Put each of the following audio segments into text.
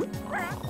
Crap!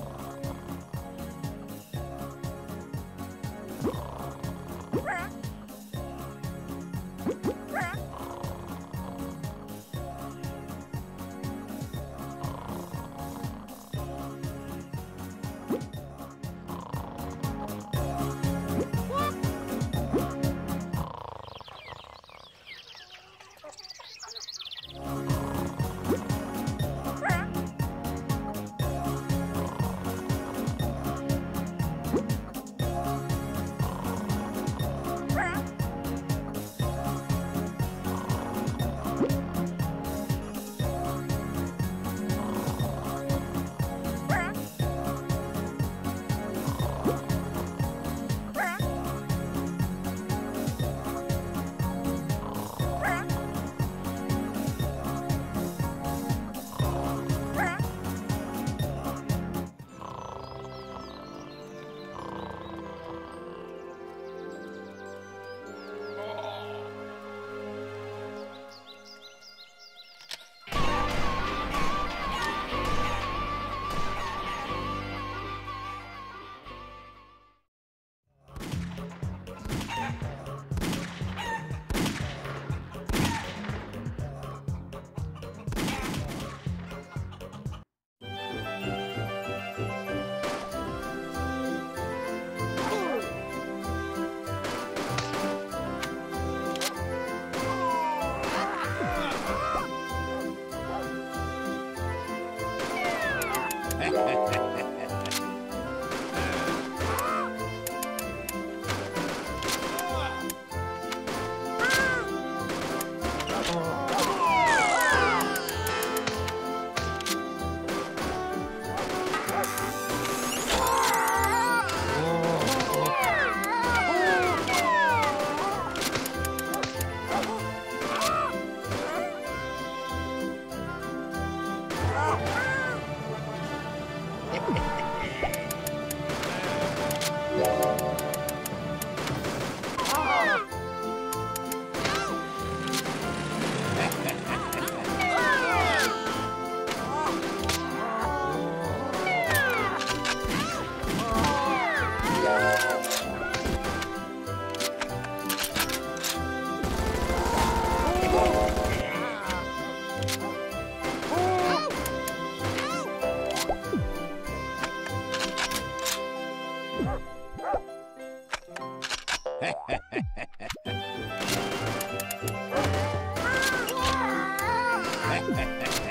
Ha, ha, ha.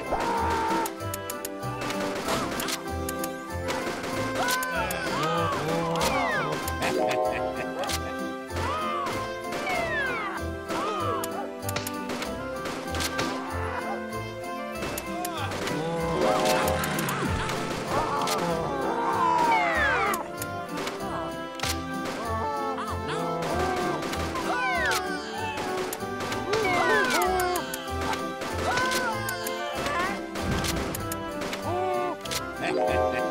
Ha, ha, ha, ha.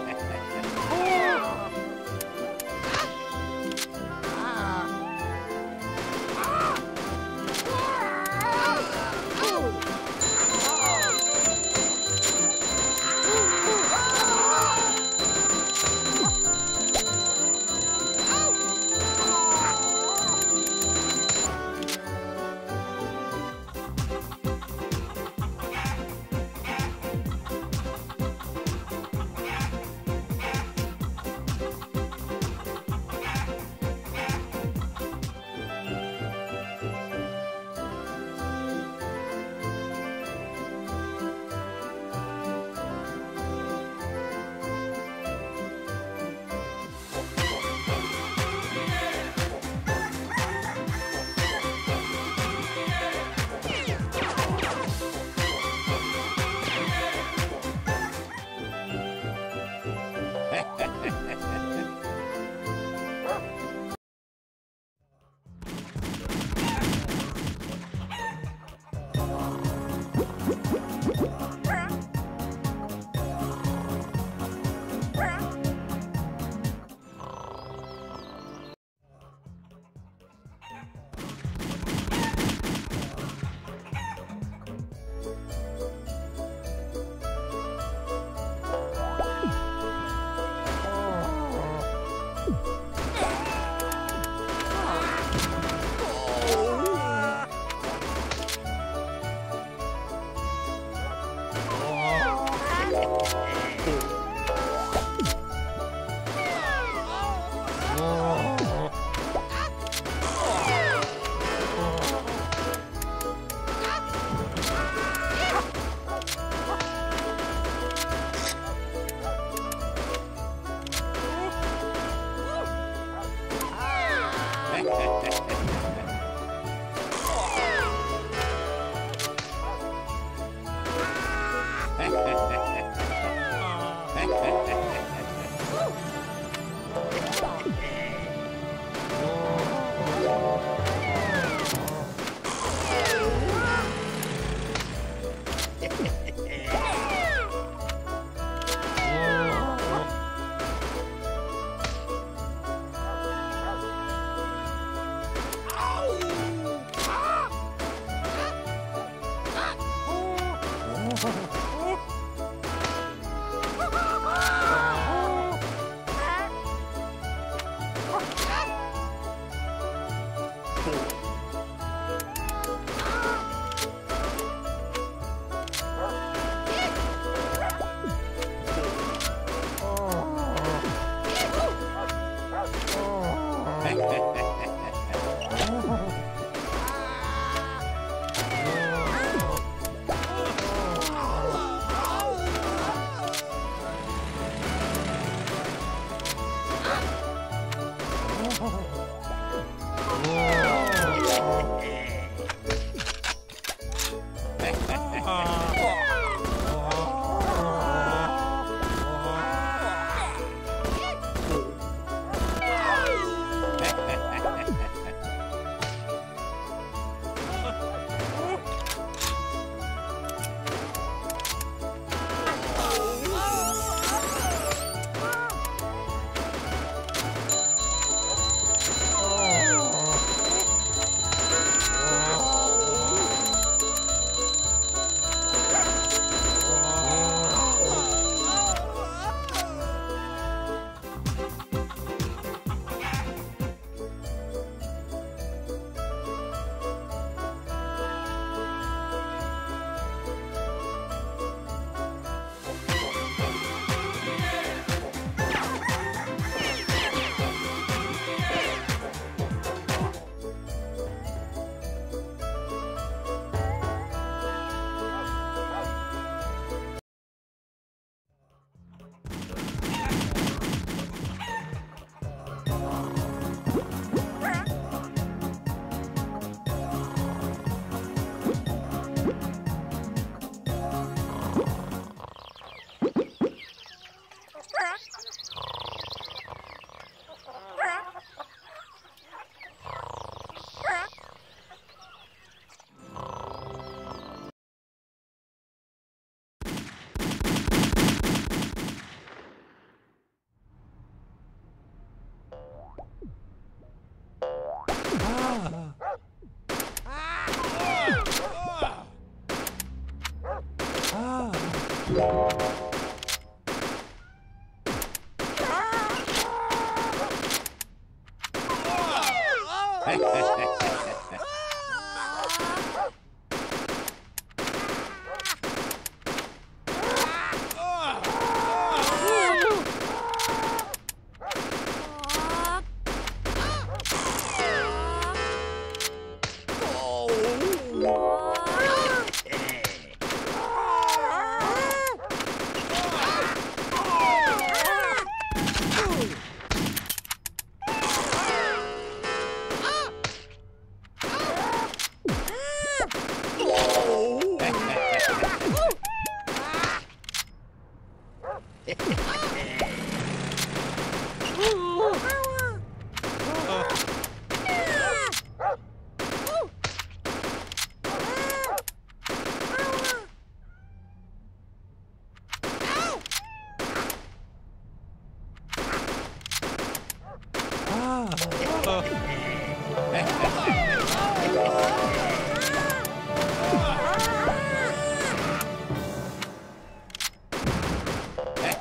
Oh!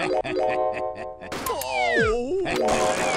Ha ha ha ha! Oh.